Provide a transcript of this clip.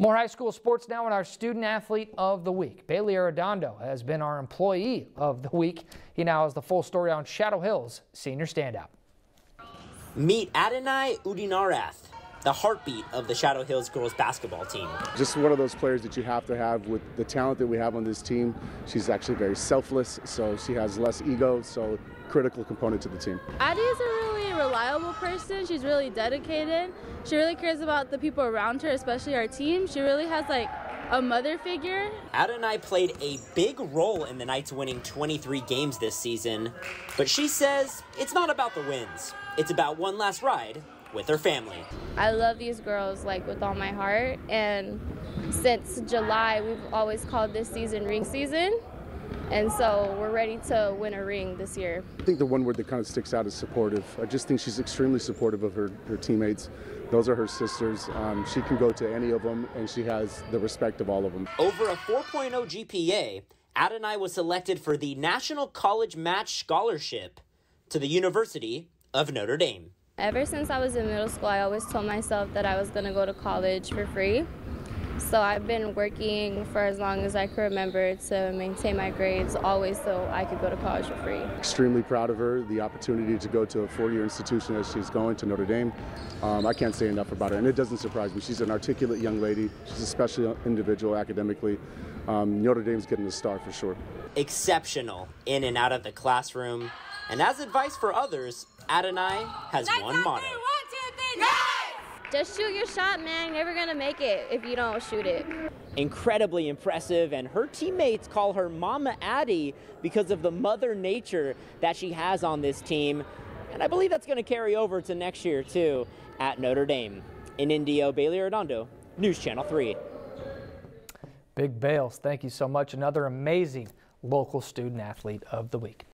More high school sports now and our student athlete of the week. Bailey Arredondo has been our employee of the week. He now has the full story on Shadow Hills senior standout. Meet Adonai Oudinarath, the heartbeat of the Shadow Hills girls basketball team. Just one of those players that you have to have with the talent that we have on this team. She's actually very selfless, so she has less ego, so critical component to the team. Addie is a really reliable person. She's really dedicated. She really cares about the people around her, especially our team. She really has like a mother figure. Adonai played a big role in the Knights winning 23 games this season, but she says it's not about the wins. It's about one last ride with her family. I love these girls like with all my heart and since July we've always called this season ring season and so we're ready to win a ring this year. I think the one word that kind of sticks out is supportive. I just think she's extremely supportive of her, her teammates. Those are her sisters. Um, she can go to any of them, and she has the respect of all of them. Over a 4.0 GPA, Adonai was selected for the National College Match Scholarship to the University of Notre Dame. Ever since I was in middle school, I always told myself that I was going to go to college for free. So I've been working for as long as I can remember to maintain my grades always so I could go to college for free. Extremely proud of her, the opportunity to go to a four-year institution as she's going to Notre Dame. Um, I can't say enough about her, and it doesn't surprise me. She's an articulate young lady. She's a special individual academically. Um, Notre Dame's getting a star for sure. Exceptional in and out of the classroom. And as advice for others, Adonai has one motto. Just shoot your shot, man. You're never gonna make it if you don't shoot it. Incredibly impressive, and her teammates call her Mama Addie because of the mother nature that she has on this team. And I believe that's going to carry over to next year, too, at Notre Dame. In Indio, Bailey Arredondo, News Channel 3. Big Bales, thank you so much. Another amazing local student athlete of the week.